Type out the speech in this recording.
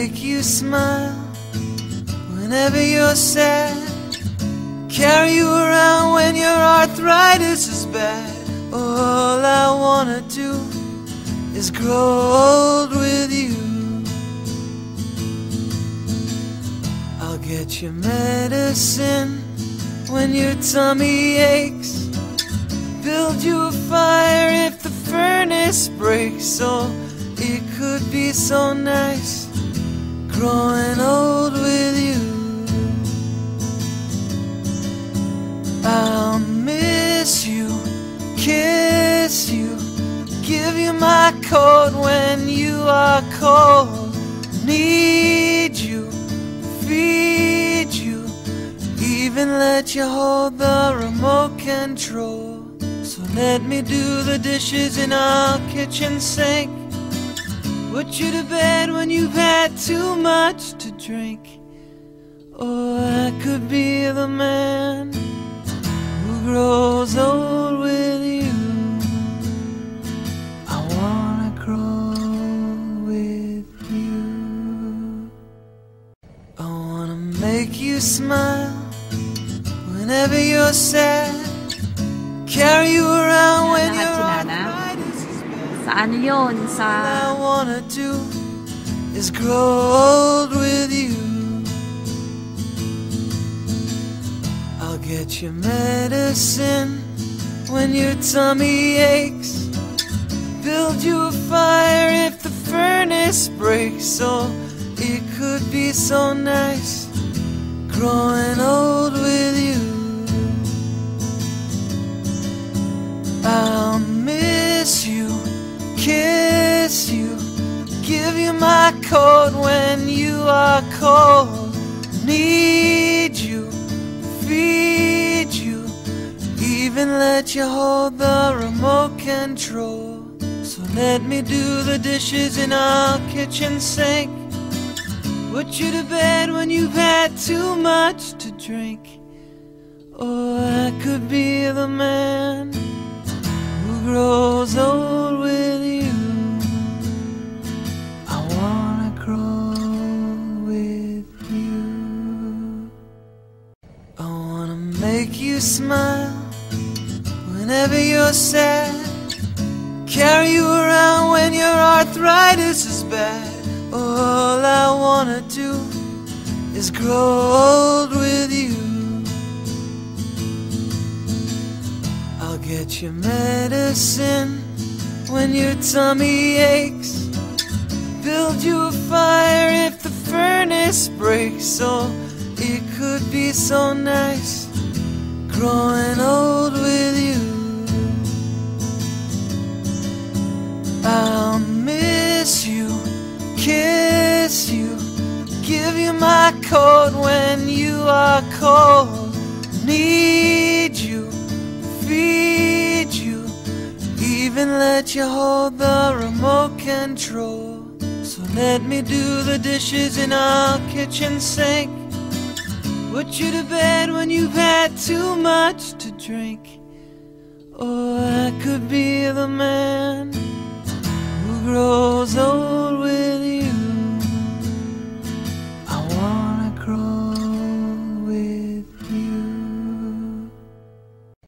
make you smile whenever you're sad. Carry you around when your arthritis is bad. All I wanna do is grow old with you. I'll get you medicine when your tummy aches. Build you a fire if the furnace breaks. Oh, it could be so nice growing old with you. I'll miss you, kiss you, give you my coat when you are cold. Need you, feed you, even let you hold the remote control. So let me do the dishes in our kitchen sink. Put you to bed when you've had too much to drink. Or I could be the man who grows old with you. I wanna grow with you. I wanna make you smile whenever you're sad. Carry you around Sa ano yun? All I wanna do is grow old with you. I'll get you medicine when your tummy aches. Build you a fire if the furnace breaks. Oh, it could be so nice growing give you my coat when you are cold. Need you, feed you, even let you hold the remote control. So let me do the dishes in our kitchen sink. Put you to bed when you've had too much to drink. Or I could be the man who grows old make you smile whenever you're sad. Carry you around when your arthritis is bad. All I wanna do is grow old with you. I'll get you medicine when your tummy aches. Build you a fire if the furnace breaks. Oh, it could be so nice growing old with you. I'll miss you, kiss you, give you my coat when you are cold. Need you, feed you, even let you hold the remote control. So let me do the dishes in our kitchen sink. Put you to bed when you've had too much to drink. Or I could be the man who grows